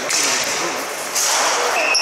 ああ。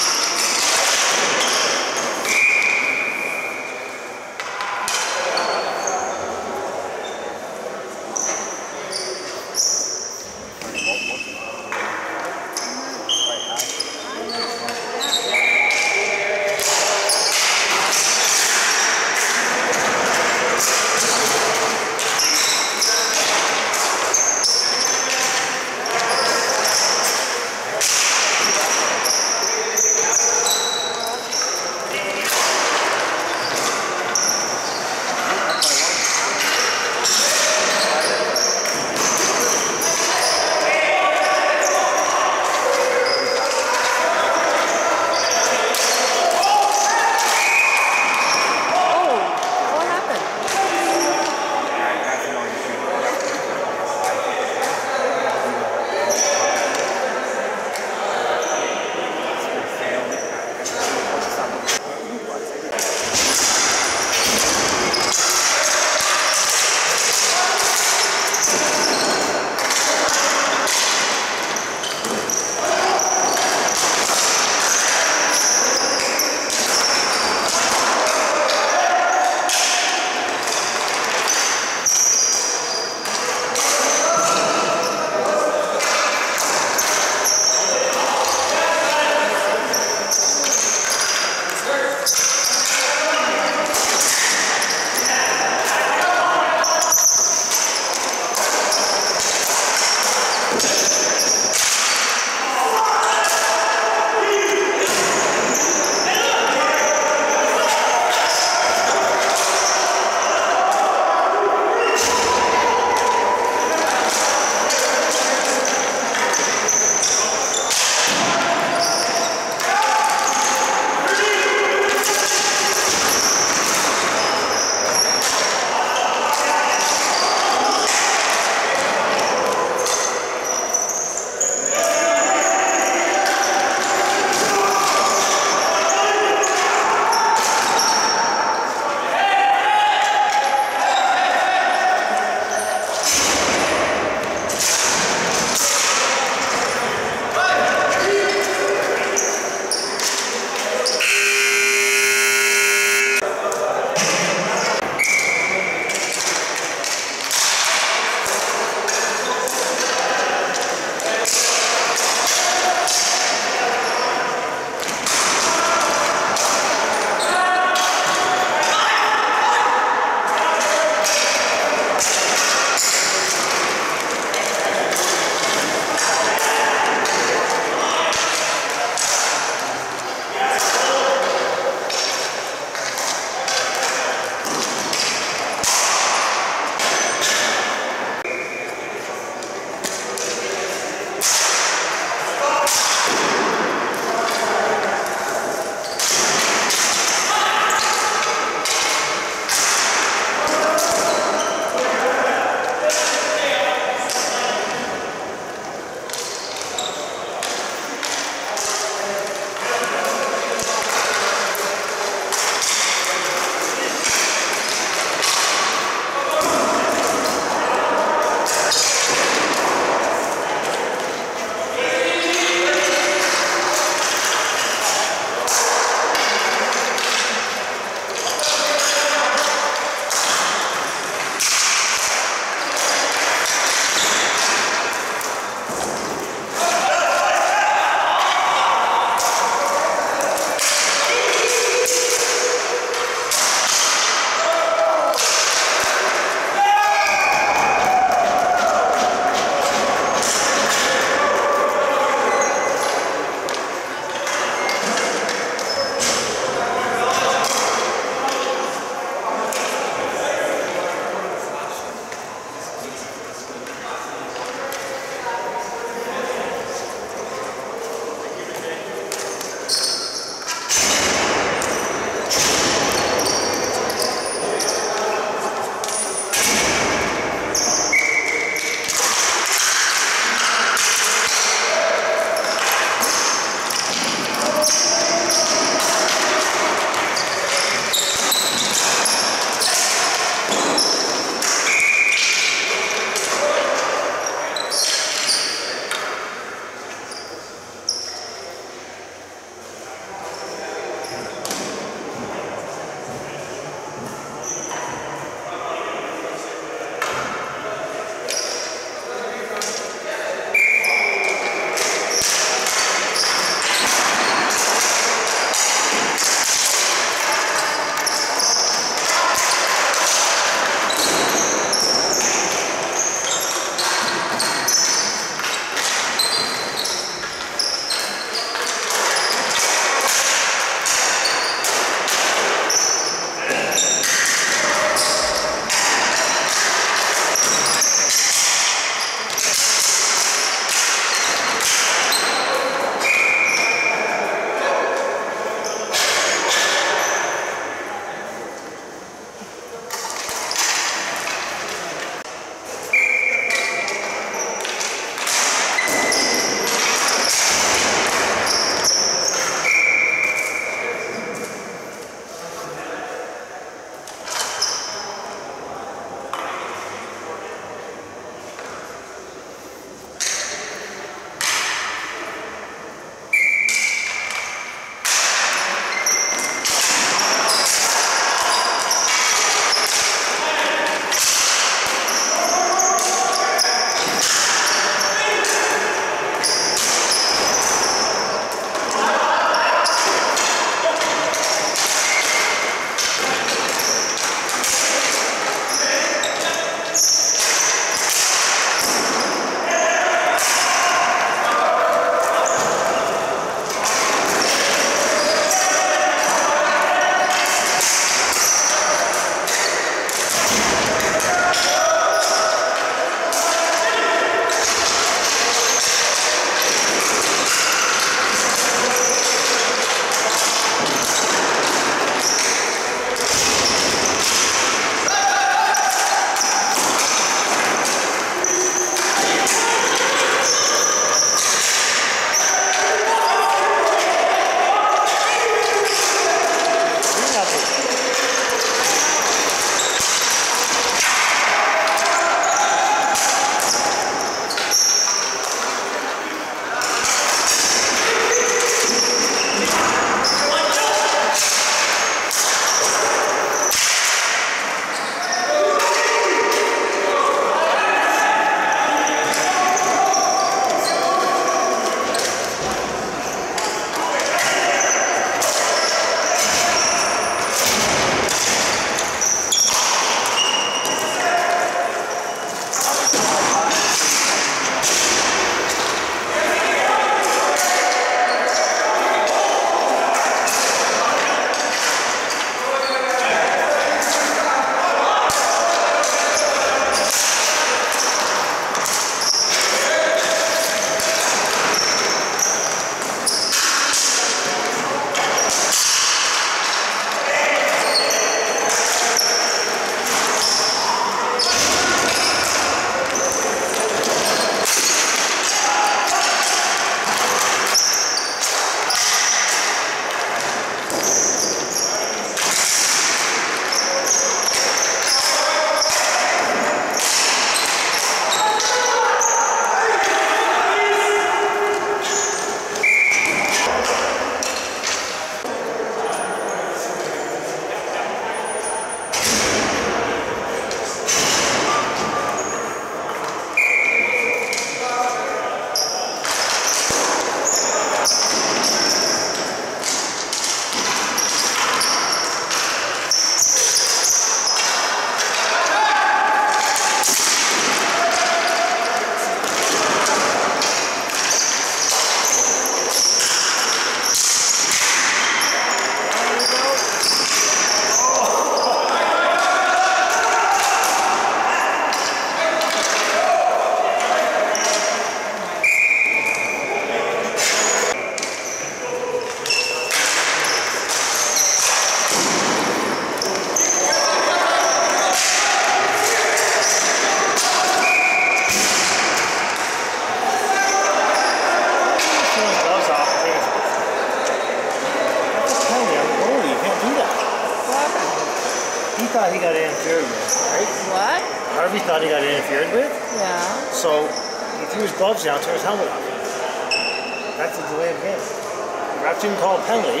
His helmet off. That's the delay of the game. The ref didn't call a penalty,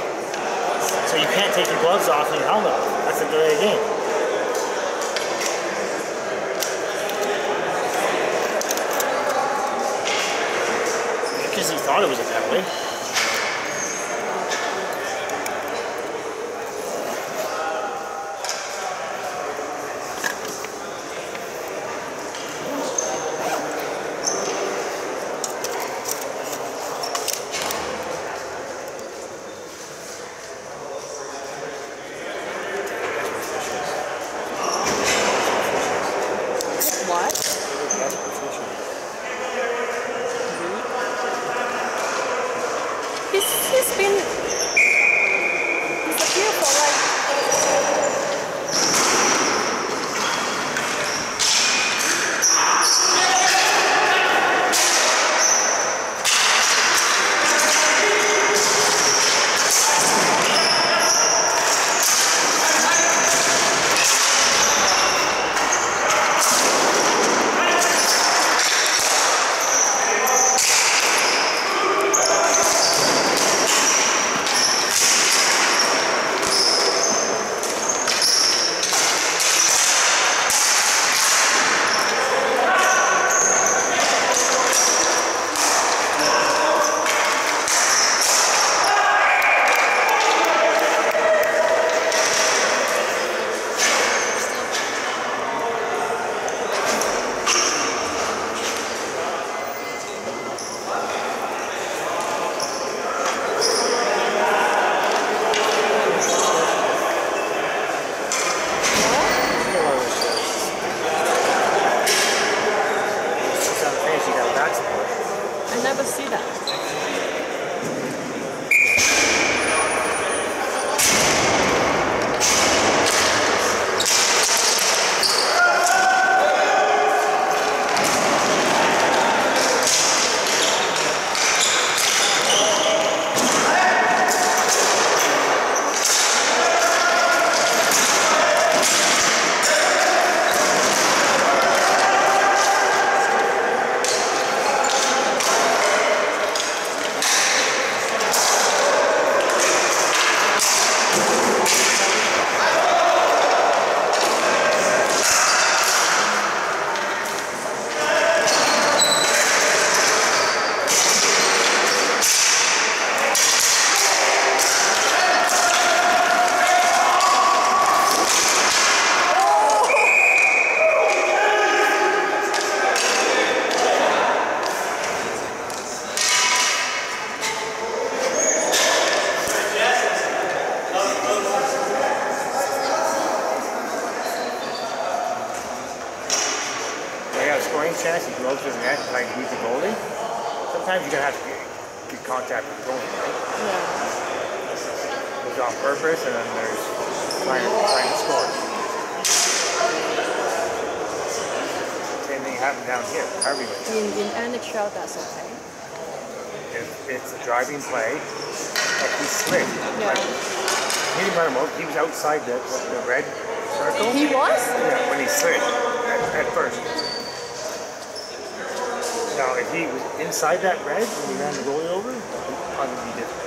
so you can't take your gloves off and your helmet off. That's the delay of the game. Because he thought it was a penalty. Driving play, like he slid. Yeah. He didn't run him over. He was outside the, the red circle. He was? Yeah, when he slid at, at first. Now, if he was inside that red when he ran the goalie over, it'd probably be different.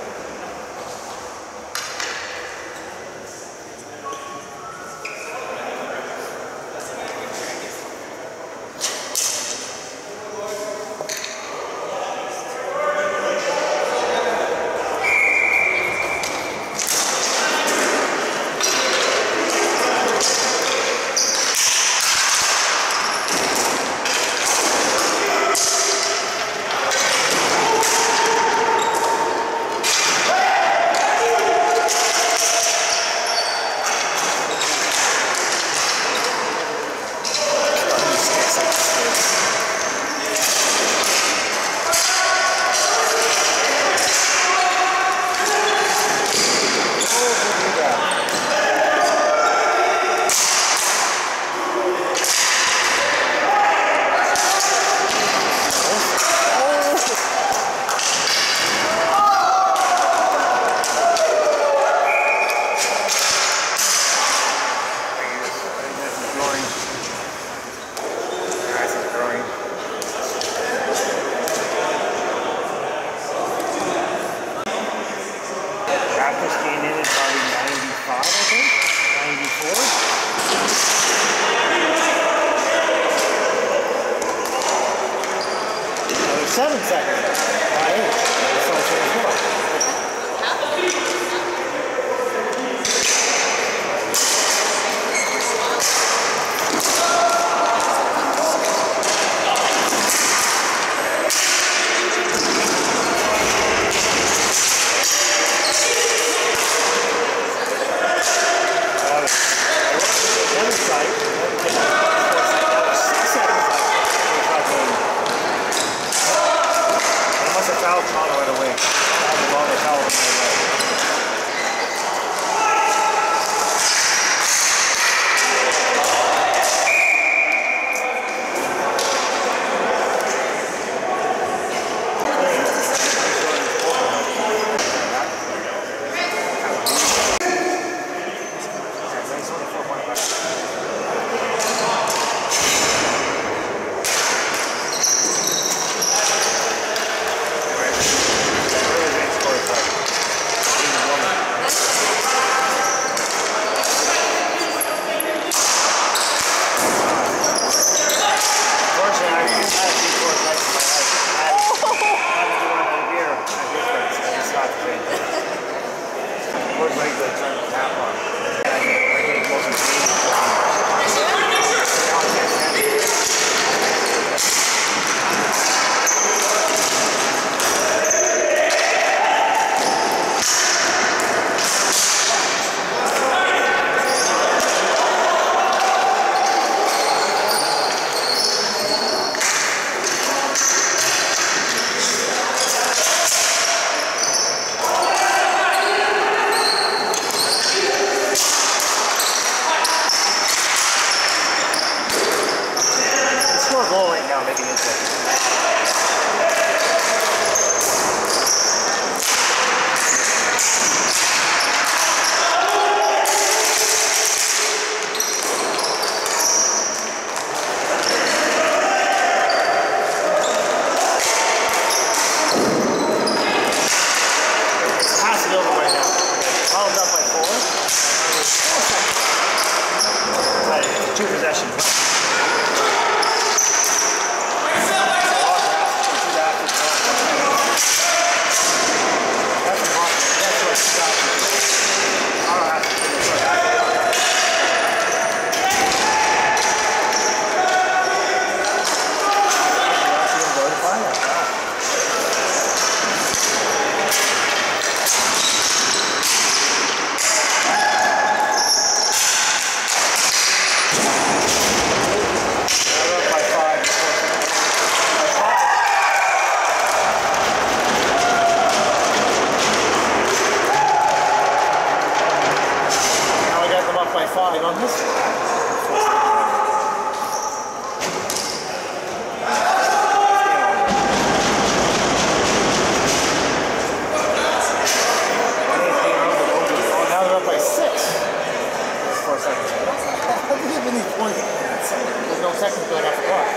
How do you these points? There's no seconds going off the clock.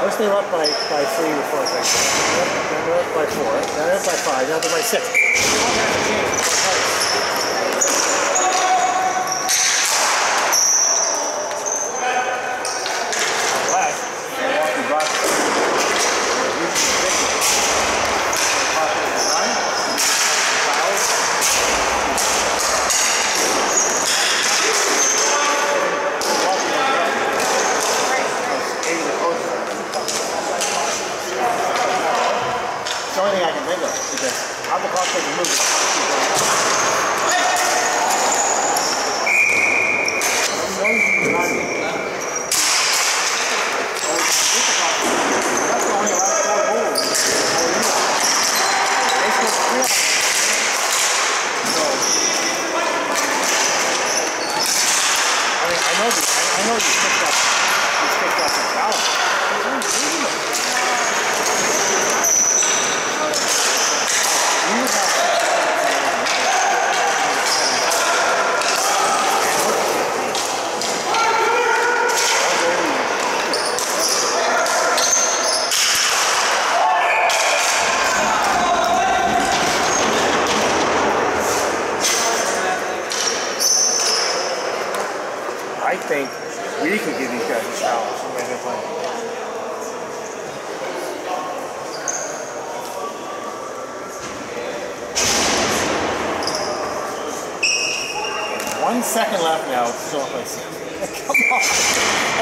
First they were up by, by three with four seconds. Then they're up by four. Then they're up by five. Now they're by six. Last, Milwaukee Bucks. Houston Pistons. Possible nine. Fouls. It's the only thing I can think of because how the clock doesn't move. it's keep going up. The noise is driving. So it's the clock. That's only the last four holes. They scored three of them. So, I mean, I know the, I, I know you picked up, you picked up some talent. But we're losing them. We would have I think we could give these guys a challenge the way they're playing. One second left now. Up by. Come on.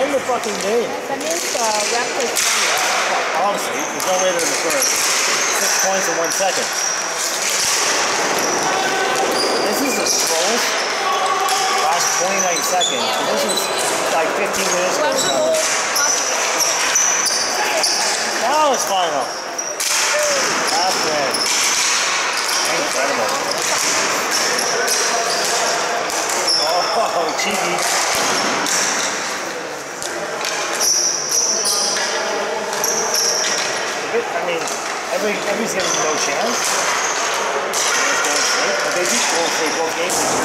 End the fucking game. That means the Raptors won. Honestly, there's no way they're going to score six points in one second. This is the slowest last 29 seconds. And this is like 15 minutes ago. Now it's final. Last win. Incredible. Oh, cheeky. I mean, every, everybody's them no chance. But they beat Golden State both games